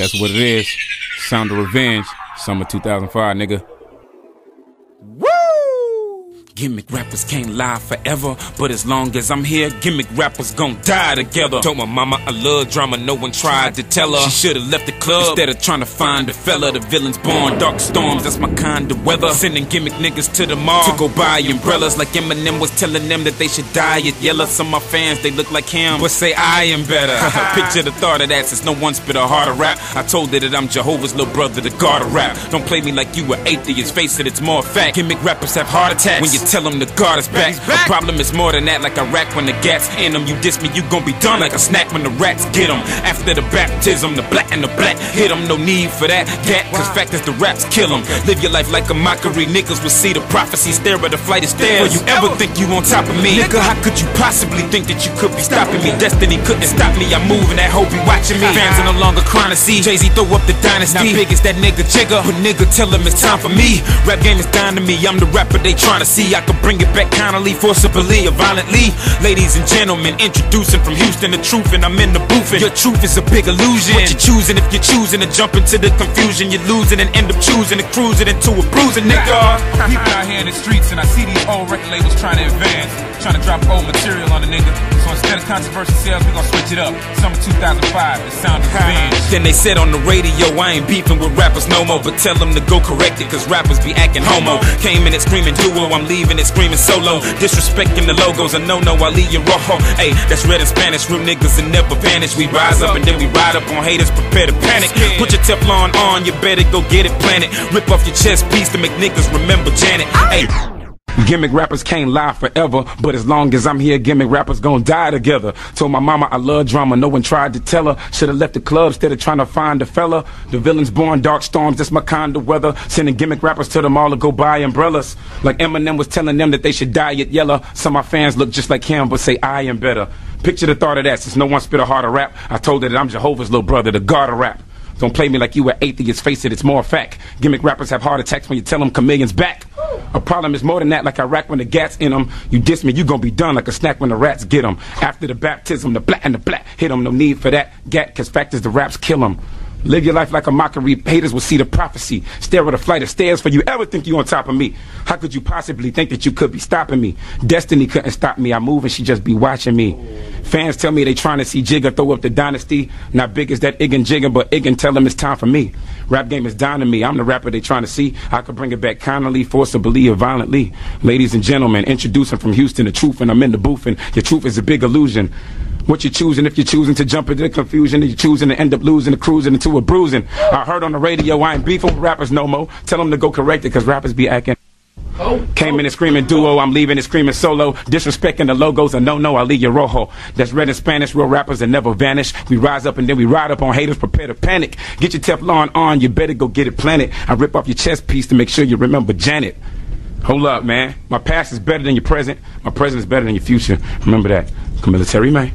That's what it is. Sound of Revenge, summer 2005, nigga. Gimmick rappers can't lie forever, but as long as I'm here, gimmick rappers gon' die together. Told my mama I love drama, no one tried to tell her. She should've left the club instead of trying to find a fella. The villain's born, dark storms, that's my kind of weather. Sending gimmick niggas to the mall to go buy umbrellas, like Eminem was telling them that they should die at Yella. Some of my fans they look like him, but say I am better. Picture the thought of that since no one spit a harder rap. I told her that I'm Jehovah's little brother, the God of rap. Don't play me like you were atheist, face it, it's more fact. Gimmick rappers have heart attacks when you tell them the God is back. The problem is more than that, like a rack when the gas in them. You diss me, you gon' be done like a snack when the rats get them. After the baptism, the black and the black hit them. No need for that, gat, cause fact is the raps kill them. Live your life like a mockery, niggas will see the prophecy. Stare at the flight of stairs. Will you ever think you on top of me? Nigga, how could you possibly think that you could be stopping me? Destiny couldn't stop me, I'm moving, that hope be watching me. Fans are no longer crying to see Jay Z throw up the dynasty. Not big as that nigga Jigga, but nigga tell him it's time for me. Rap game is dying to me, I'm the rapper they trying to see. I can bring it back kindly, forcibly, or violently. Ladies and gentlemen, introducing from Houston the truth, and I'm in the booth. And your truth is a big illusion. What you choosing if you're choosing to jump into the confusion? You're losing and end up choosing to cruise it into a bruising, nigga. People out here in the streets, and I see these old record labels trying to advance, trying to drop old material on the nigga. So instead of controversy sales, we gon' switch it up. Summer 2005, the sound of revenge. Then they said on the radio, I ain't beefing with rappers no more, but tell them to go correct it, cause rappers be acting homo. Came in it screaming duo, I'm leaving it screaming solo. Disrespecting the logos, a no no, I leave you rojo. Hey, that's red in Spanish, real niggas and never vanish. We rise up and then we ride up on haters, prepare to panic. Put your Teflon on, you better go get it planted. Rip off your chest piece to make niggas remember Janet. Hey. Gimmick rappers can't lie forever, but as long as I'm here, gimmick rappers gon' die together. Told my mama I love drama, no one tried to tell her. Should've left the club instead of trying to find a fella. The villain's born, dark storms, that's my kind of weather. Sending gimmick rappers to the mall to go buy umbrellas. Like Eminem was telling them that they should die at Yella. Some of my fans look just like him, but say I am better. Picture the thought of that, since no one spit a harder rap. I told her that I'm Jehovah's little brother, the God of rap. Don't play me like you were atheist, face it, it's more a fact. Gimmick rappers have heart attacks when you tell them Chamillion's back. A problem is more than that, like Iraq when the gas in them. You diss me, you gon' be done like a snack when the rats get them. After the baptism, the black and the black hit them. No need for that, gat, cause fact is the raps kill them. Live your life like a mockery. Haters will see the prophecy. Stare at a flight of stairs for you ever think you on top of me. How could you possibly think that you could be stopping me? Destiny couldn't stop me. I move and she just be watching me. Fans tell me they trying to see Jigga throw up the dynasty. Not big as that Iggin Jigga, but Iggin tell them it's time for me. Rap game is down to me. I'm the rapper they trying to see. I could bring it back kindly, forcibly, or violently. Ladies and gentlemen, introducing from Houston the truth, and I'm in the booth, and your truth is a big illusion. What you're choosing if you're choosing to jump into the confusion, and you're choosing to end up losing, and cruising into a bruising. I heard on the radio I ain't beefing with rappers no more. Tell them to go correct it, cause rappers be acting. Came in and screaming duo, I'm leaving and screaming solo. Disrespecting the logos, and no, no, I leave you rojo. That's red and Spanish, real rappers that never vanish. We rise up and then we ride up on haters, prepare to panic. Get your Teflon on, you better go get it planted. I rip off your chest piece to make sure you remember Janet. Hold up, man. My past is better than your present. My present is better than your future. Remember that. Military man.